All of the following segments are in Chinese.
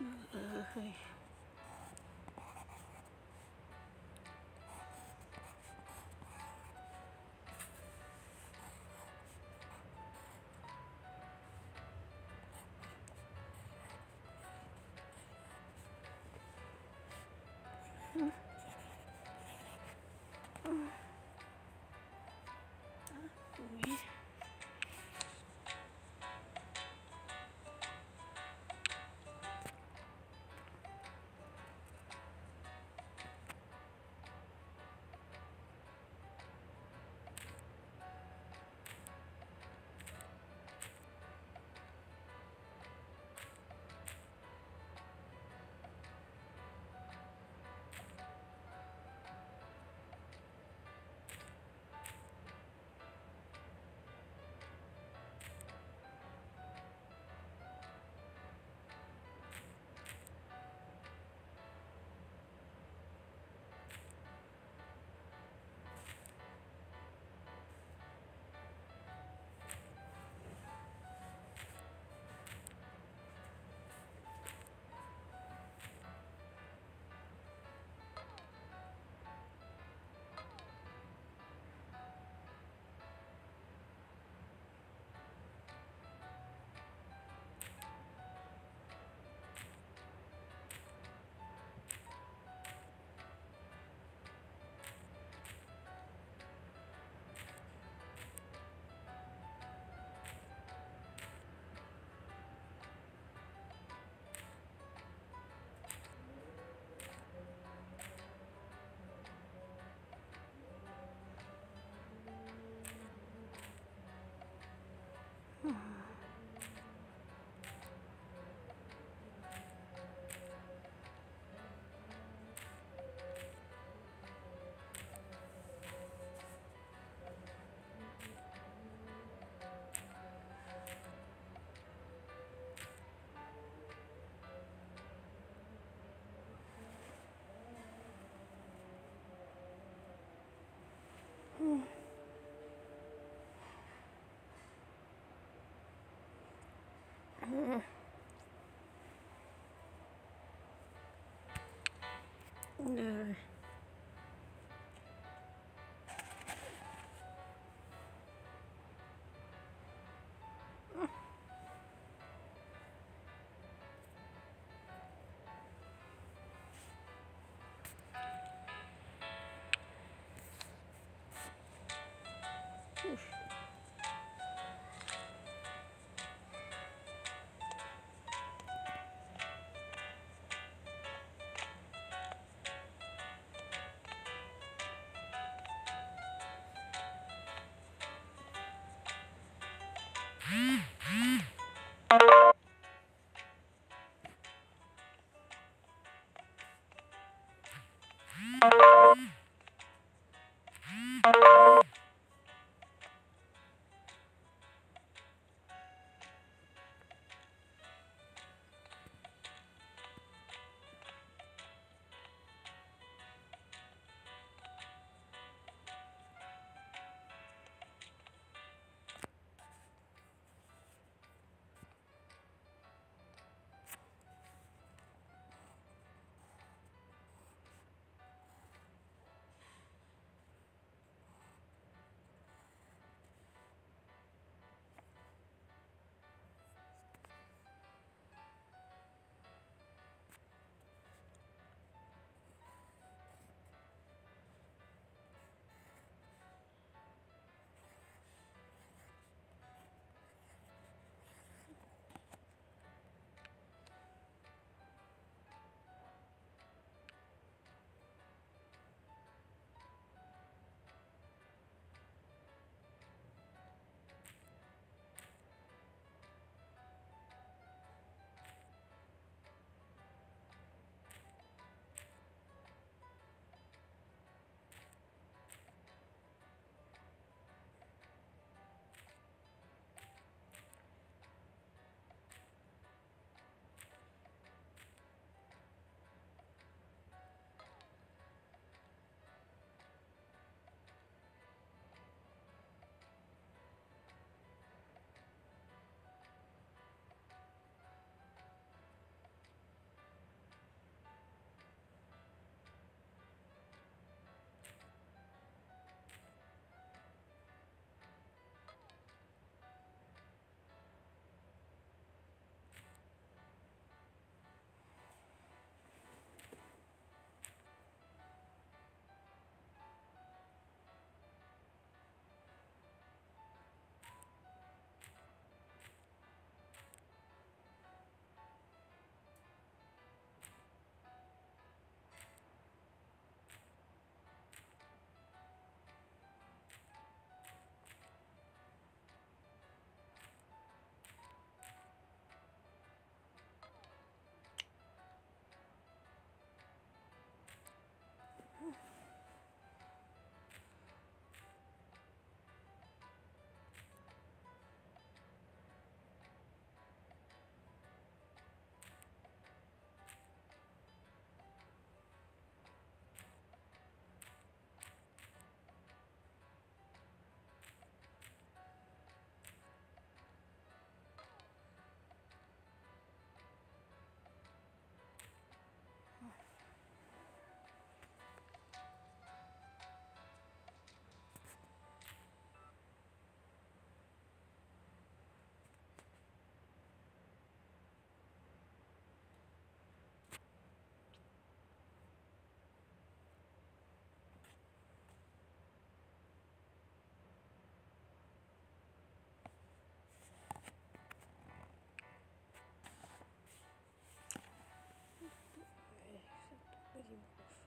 嗯，嘿，嗯。嗯。嗯。Thank you.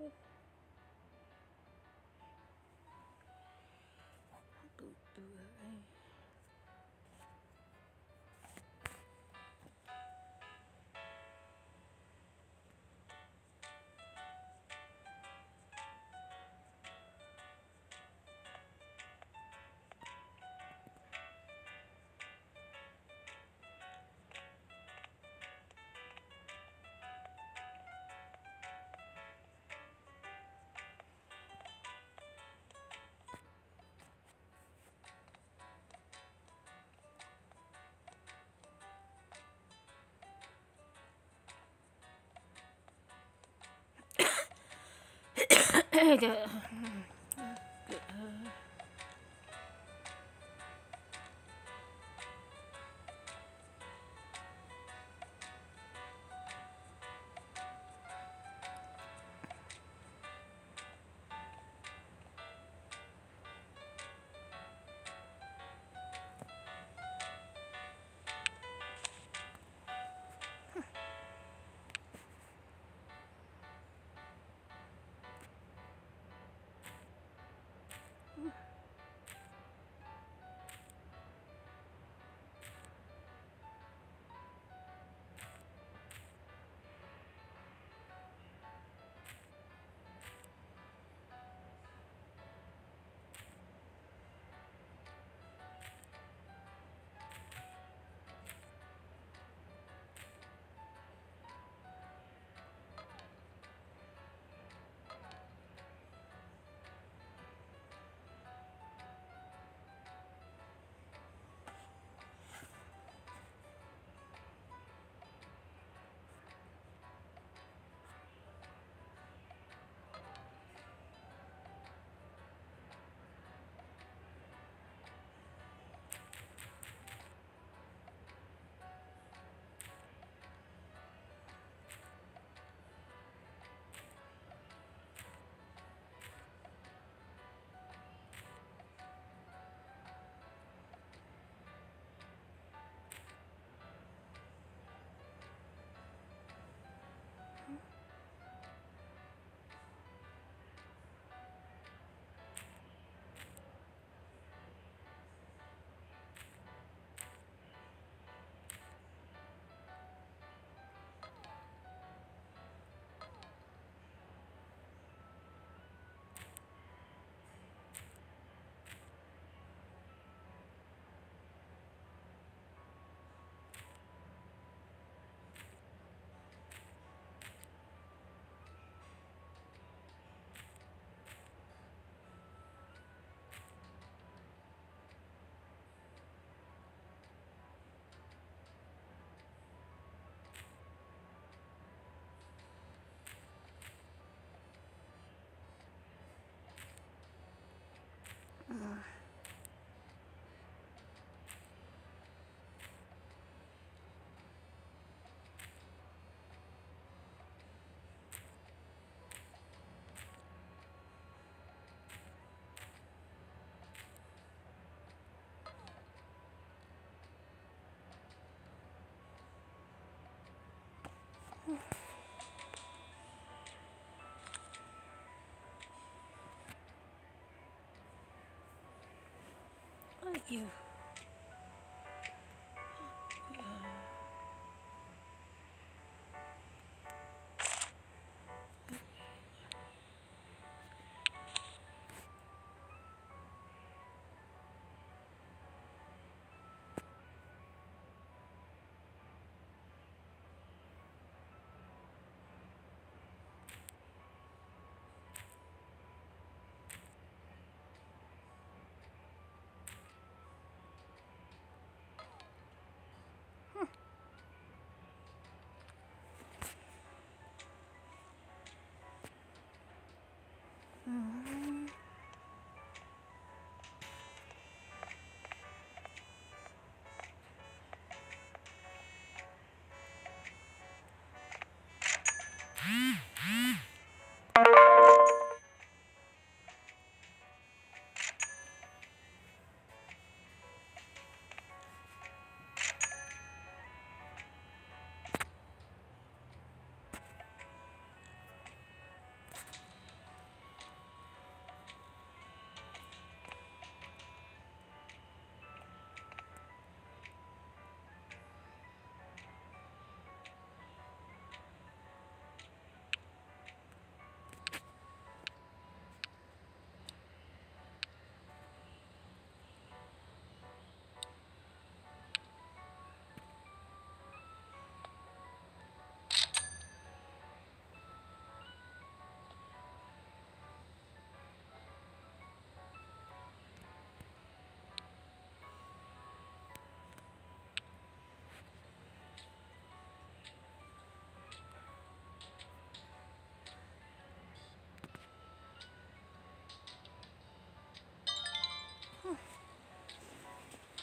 我。嘟嘟，哎。诶就 you. Mm.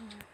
Mm -hmm.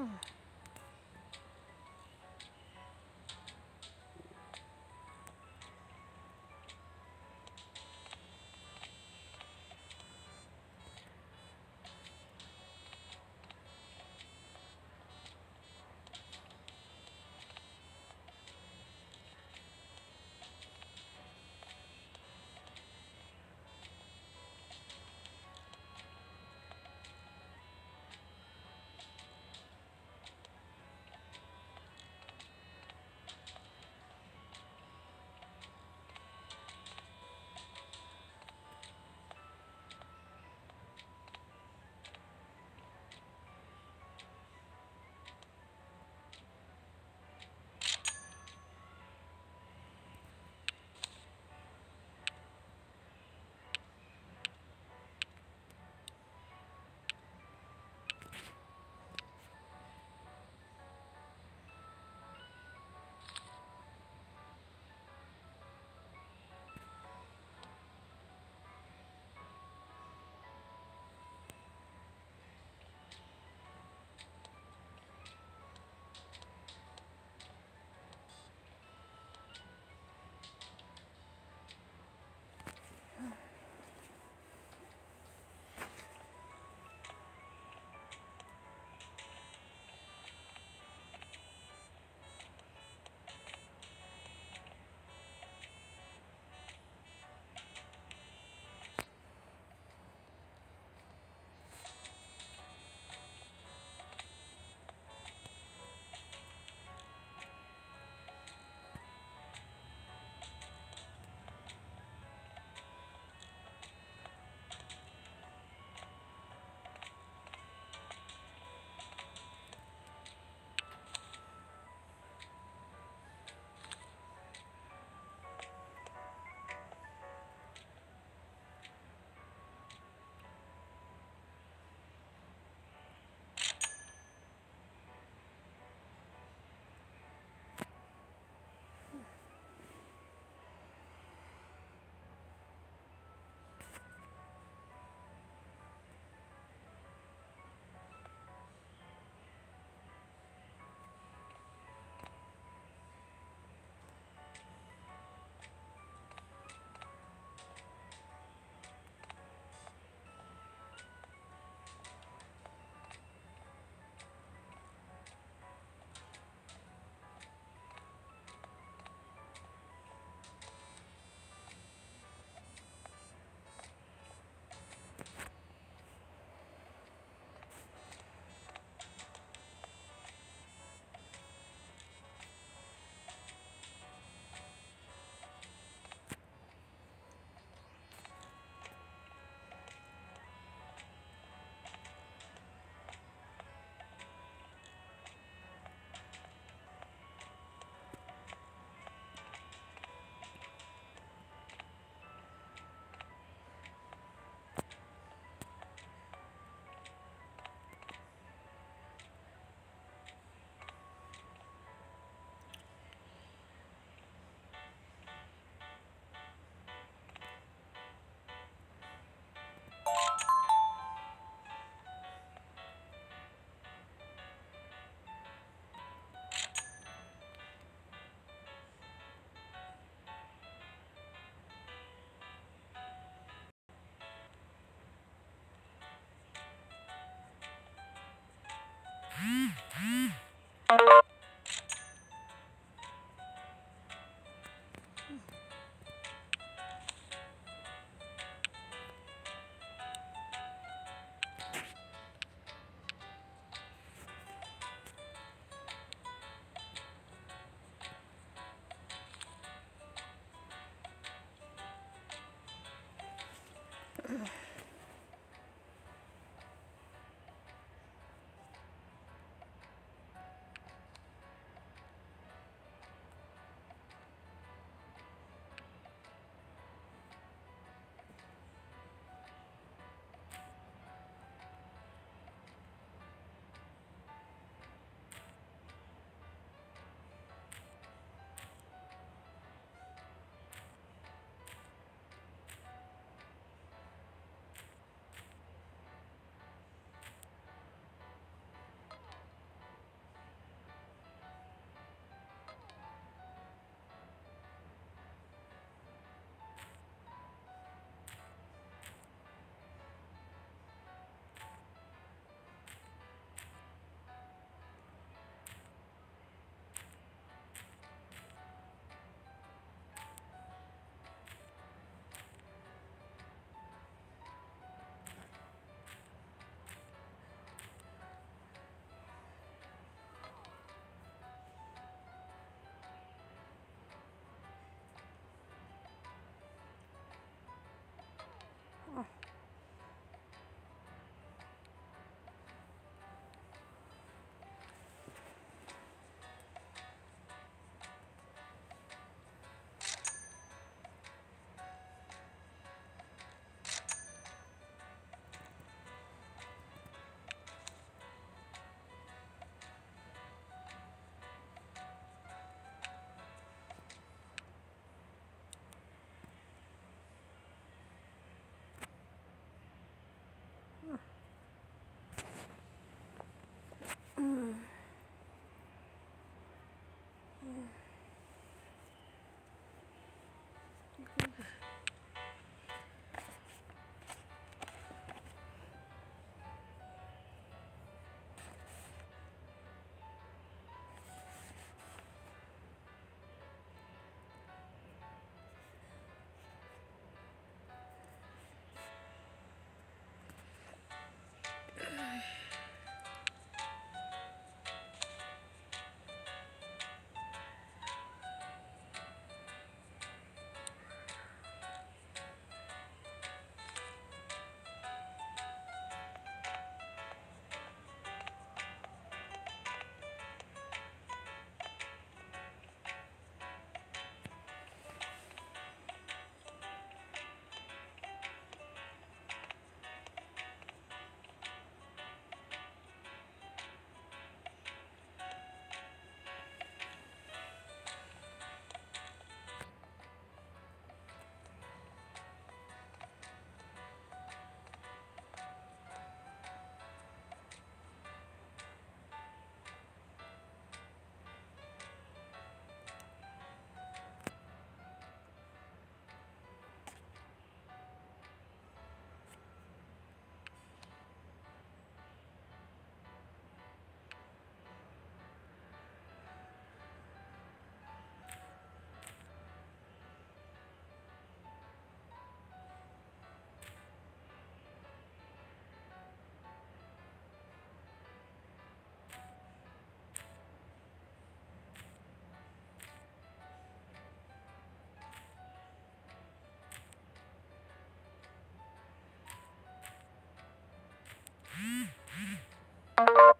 Oh. you you